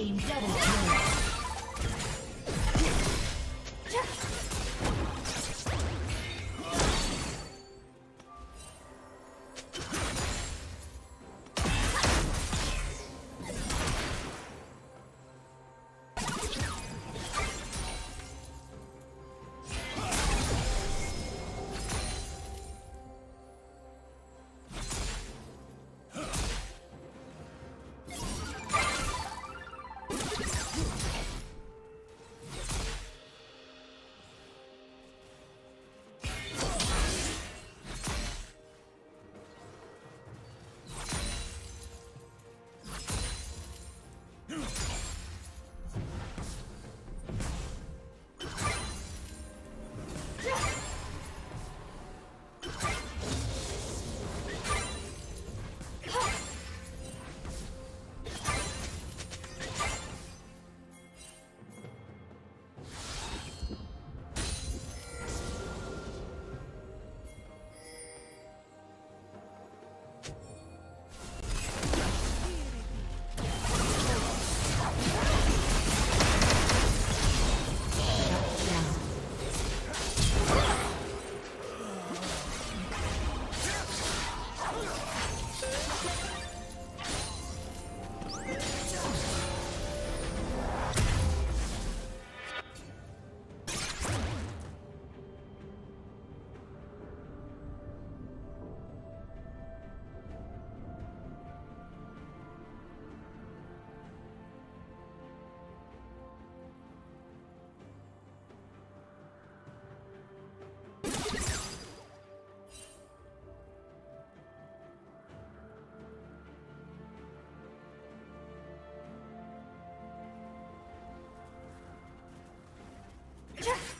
team double Just...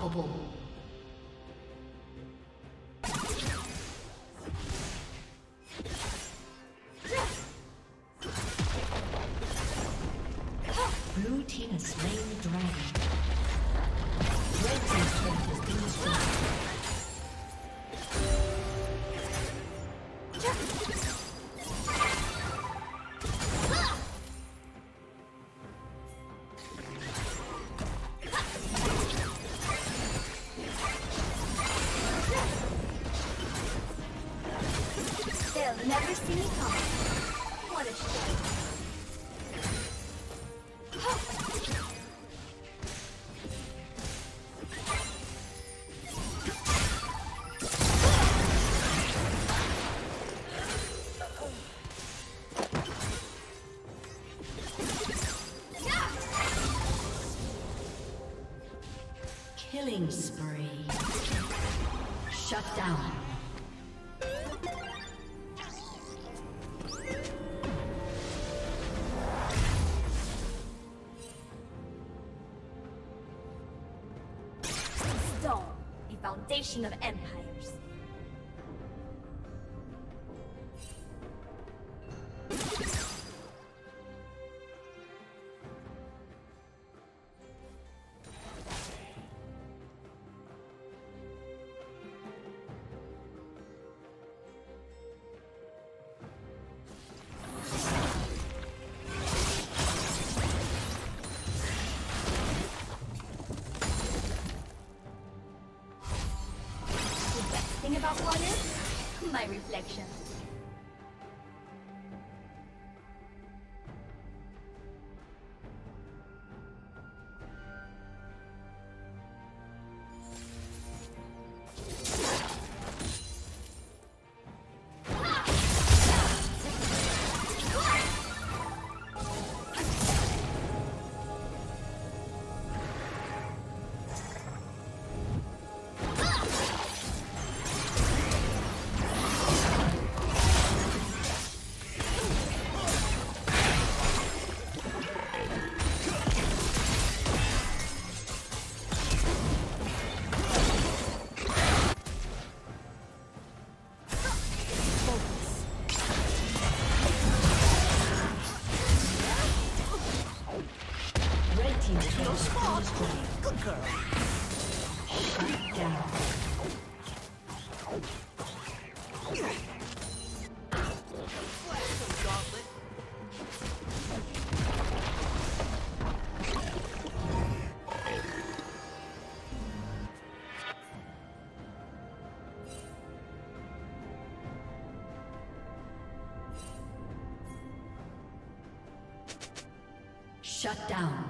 砰砰。of empire. my reflections. Shut down.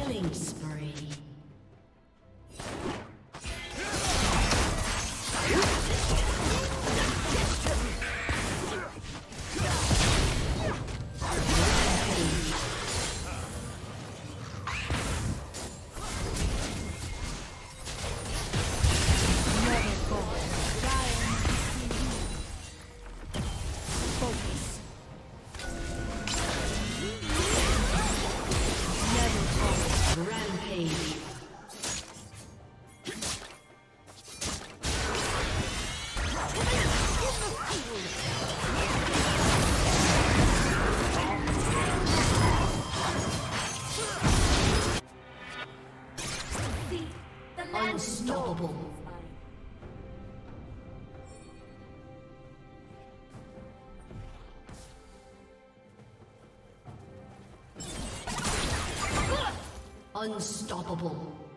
Killing spree. The land Unstoppable. Unstoppable.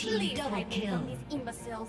Team double kill. these imbeciles.